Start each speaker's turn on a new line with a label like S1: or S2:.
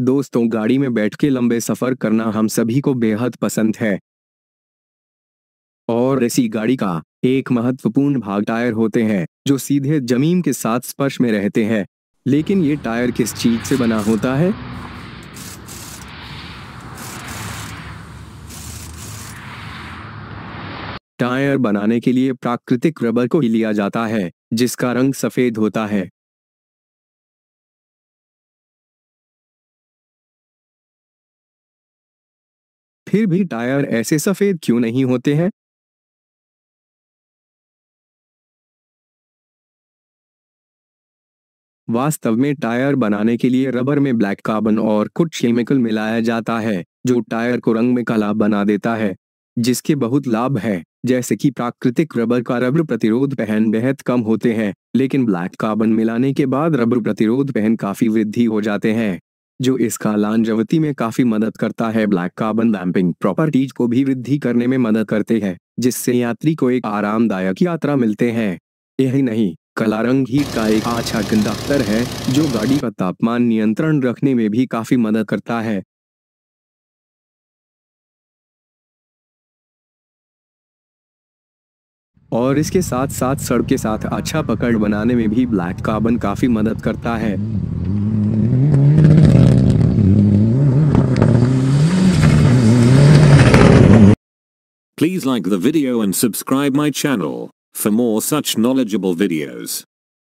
S1: दोस्तों, गाड़ी में बैठ के लंबे सफ़र करना हम सभी को बेहद पसंद है। और ऐसी गाड़ी का एक महत्वपूर्ण भाग टायर होते हैं, जो सीधे ज़मीन के साथ स्पर्श में रहते हैं। लेकिन ये टायर किस चीज़ से बना होता है? टायर बनाने के लिए प्राकृतिक रबर को ही लिया जाता है, जिसका रंग सफ़ेद होता है। फिर भी टायर ऐसे सफ़ेद क्यों नहीं होते हैं? वास्तव में टायर बनाने के लिए रबर में ब्लैक कार्बन और कुछ केमिकल मिलाया जाता है, जो टायर को रंग में काला बना देता है, जिसके बहुत लाभ है, जैसे कि प्राकृतिक रबर का रबर प्रतिरोध पहन बेहद कम होते हैं, लेकिन ब्लैक कार्बन मिलाने के बाद रबर प्रतिरोध पहन काफ़ी वृद्धि हो जाते हैं। जो इसका लांजवती में काफ़ी मदद करता है। ब्लैक कार्बन लैंपिंग प्रॉपर्टीज़ को भी वृद्धि करने में मदद करते हैं, जिससे यात्री को एक आरामदायक यात्रा मिलते हैं। यही नहीं, कला रंग ही का एक अच्छा कंडक्टर है, जो गाड़ी का तापमान नियंत्रण रखने में भी काफ़ी मदद करता है। और इसके साथ साथ सड़क के साथ अच्छा पकड़ बनाने में भी ब्लैक कार्बन काफ़ी मदद करता है।
S2: Please like the video and subscribe my channel for more such knowledgeable videos.